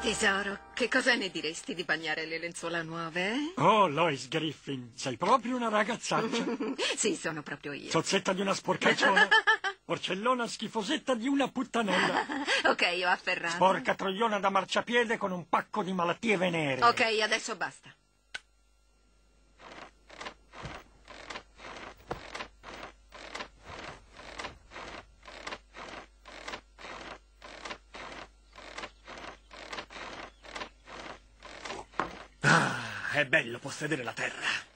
Tesoro, che cosa ne diresti di bagnare le lenzuola nuove? eh? Oh, Lois Griffin, sei proprio una ragazzaccia. sì, sono proprio io. Zozzetta di una sporcacciona. Porcellona schifosetta di una puttanella. ok, ho afferrato. Porca troiona da marciapiede con un pacco di malattie venere. Ok, adesso basta. È bello possedere la terra.